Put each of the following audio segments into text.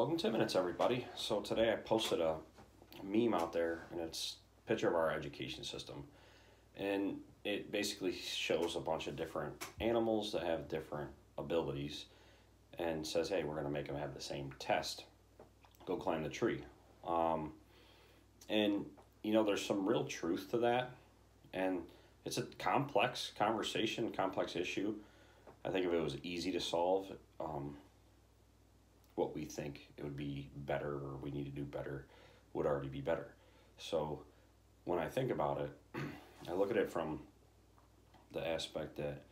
Welcome to Minutes, everybody. So today I posted a meme out there, and it's a picture of our education system, and it basically shows a bunch of different animals that have different abilities, and says, "Hey, we're going to make them have the same test. Go climb the tree." Um, and you know, there's some real truth to that, and it's a complex conversation, complex issue. I think if it was easy to solve, um, what we think it would be better or we need to do better would already be better. So when I think about it, I look at it from the aspect that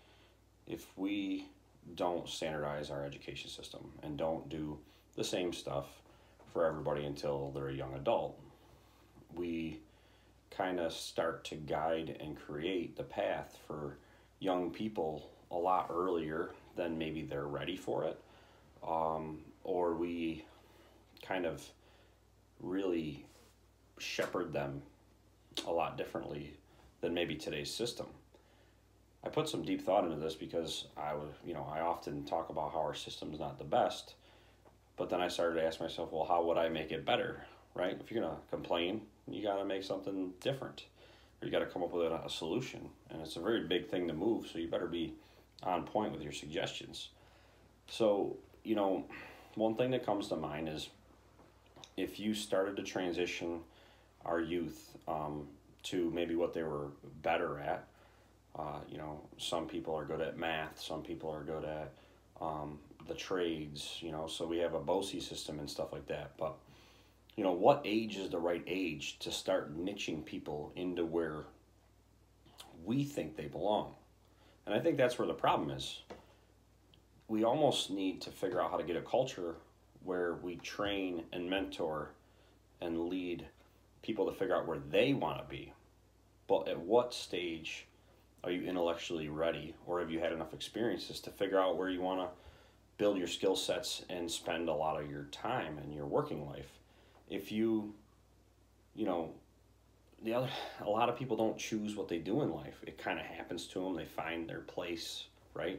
if we don't standardize our education system and don't do the same stuff for everybody until they're a young adult, we kind of start to guide and create the path for young people a lot earlier than maybe they're ready for it. Um, or we kind of really shepherd them a lot differently than maybe today's system. I put some deep thought into this because I was, you know, I often talk about how our system's not the best, but then I started to ask myself, well, how would I make it better, right? If you're gonna complain, you gotta make something different, or you gotta come up with a, a solution, and it's a very big thing to move, so you better be on point with your suggestions. So, you know, one thing that comes to mind is if you started to transition our youth um, to maybe what they were better at. Uh, you know, some people are good at math, some people are good at um, the trades, you know, so we have a BOCES system and stuff like that. But, you know, what age is the right age to start niching people into where we think they belong? And I think that's where the problem is we almost need to figure out how to get a culture where we train and mentor and lead people to figure out where they want to be. But at what stage are you intellectually ready or have you had enough experiences to figure out where you want to build your skill sets and spend a lot of your time in your working life? If you, you know, the other, a lot of people don't choose what they do in life. It kind of happens to them. They find their place, right?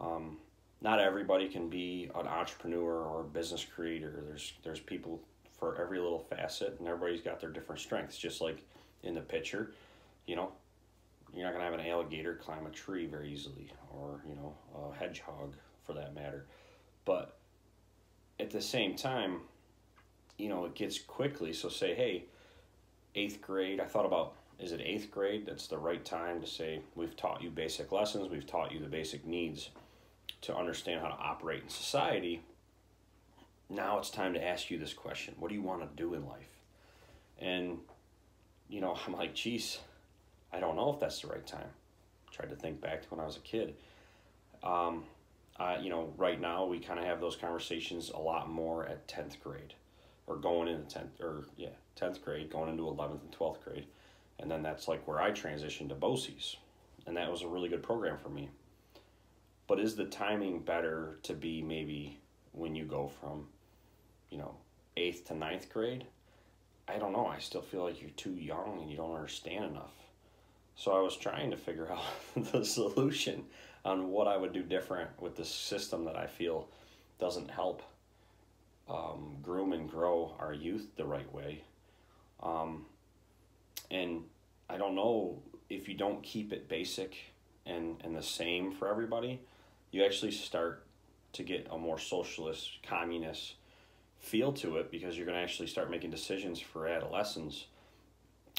Um, not everybody can be an entrepreneur or a business creator. There's there's people for every little facet, and everybody's got their different strengths. Just like in the picture, you know, you're not gonna have an alligator climb a tree very easily, or you know, a hedgehog for that matter. But at the same time, you know, it gets quickly. So say, hey, eighth grade. I thought about is it eighth grade? That's the right time to say we've taught you basic lessons. We've taught you the basic needs to understand how to operate in society, now it's time to ask you this question What do you want to do in life? And, you know, I'm like, geez, I don't know if that's the right time. tried to think back to when I was a kid. Um, uh, you know, right now we kind of have those conversations a lot more at 10th grade or going into 10th or yeah, 10th grade, going into 11th and 12th grade. And then that's like where I transitioned to BOCES. And that was a really good program for me. But is the timing better to be maybe when you go from, you know, eighth to ninth grade? I don't know. I still feel like you're too young and you don't understand enough. So I was trying to figure out the solution on what I would do different with the system that I feel doesn't help um, groom and grow our youth the right way. Um, and I don't know if you don't keep it basic and, and the same for everybody, you actually start to get a more socialist, communist feel to it because you're going to actually start making decisions for adolescents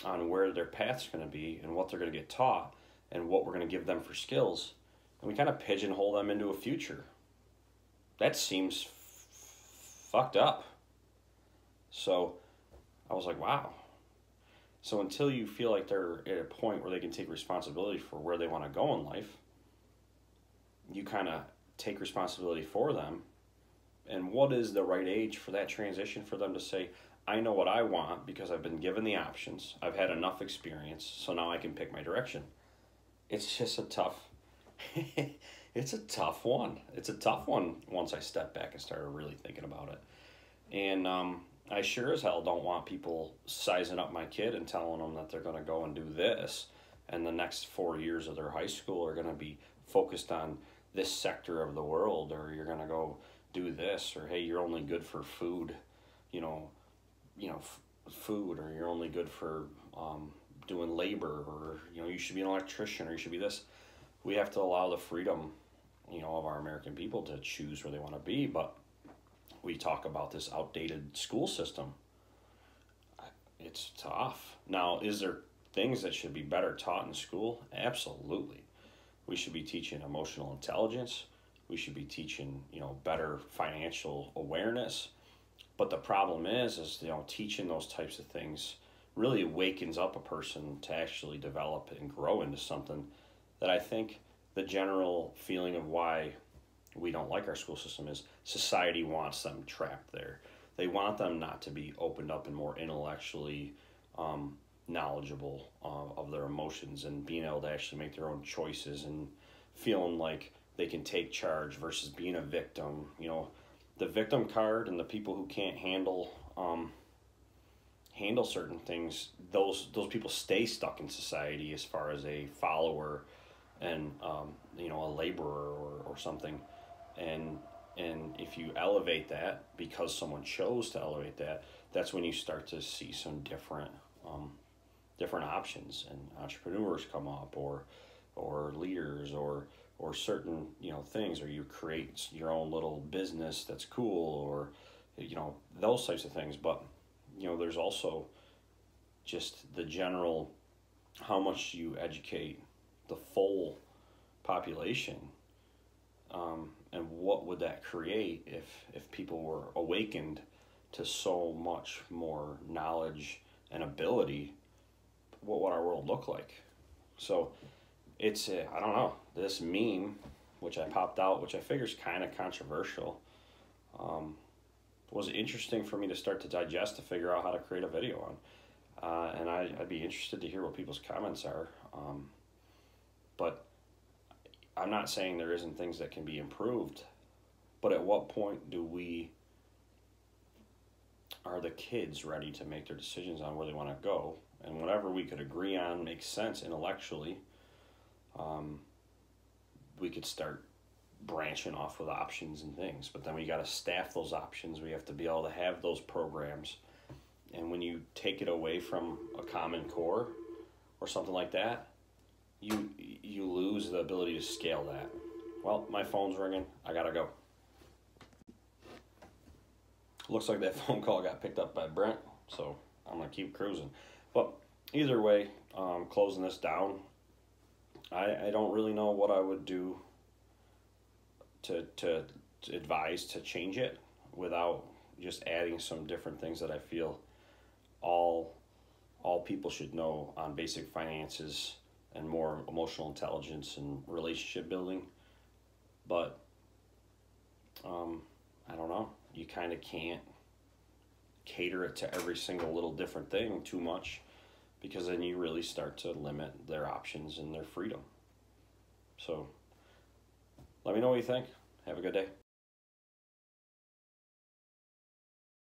on where their path's going to be and what they're going to get taught and what we're going to give them for skills. And we kind of pigeonhole them into a future. That seems fucked up. So I was like, wow. So until you feel like they're at a point where they can take responsibility for where they want to go in life, you kind of take responsibility for them. And what is the right age for that transition for them to say i know what i want because i've been given the options. I've had enough experience so now i can pick my direction. It's just a tough it's a tough one. It's a tough one once i step back and started really thinking about it. And um, i sure as hell don't want people sizing up my kid and telling them that they're going to go and do this and the next four years of their high school are going to be focused on this sector of the world or you're going to go do this or hey you're only good for food you know you know food or you're only good for um, doing labor or you know you should be an electrician or you should be this. We have to allow the freedom you know of our american people to choose where they want to be but we talk about this outdated school system. It's tough. Now is there things that should be better taught in school? Absolutely we should be teaching emotional intelligence. We should be teaching you know better financial awareness. But the problem is is you know teaching those types of things really awakens up a person to actually develop and grow into something that i think the general feeling of why we don't like our school system is society wants them trapped there. They want them not to be opened up and more intellectually um, knowledgeable uh, of their emotions and being able to actually make their own choices and feeling like they can take charge versus being a victim. You know, the victim card and the people who can't handle um, handle certain things. Those those people stay stuck in society as far as a follower and um, you know a laborer or, or something. And and if you elevate that because someone chose to elevate that, that's when you start to see some different um, different options and entrepreneurs come up or or leaders or or certain you know things or you create your own little business that's cool or you know those types of things. But you know there's also just the general how much you educate the full population um, and what would that create if if people were awakened to so much more knowledge and ability what would our world look like. So it's I I don't know. This meme which I popped out which I figure is kind of controversial um, was interesting for me to start to digest to figure out how to create a video on. Uh, and I, I'd be interested to hear what people's comments are um, but I'm not saying there isn't things that can be improved but at what point do we are the kids ready to make their decisions on where they want to go and whatever we could agree on makes sense intellectually um, we could start branching off with options and things. But then we got to staff those options. We have to be able to have those programs. And when you take it away from a common core or something like that, you you lose the ability to scale that. Well, my phone's ringing. I gotta go. Looks like that phone call got picked up by Brent, so I'm gonna keep cruising. But either way, um, closing this down, I, I don't really know what I would do to, to, to advise to change it without just adding some different things that I feel all all people should know on basic finances and more emotional intelligence and relationship building. But um, I don't know. You kind of can't cater it to every single little different thing too much because then you really start to limit their options and their freedom. So let me know what you think. Have a good day.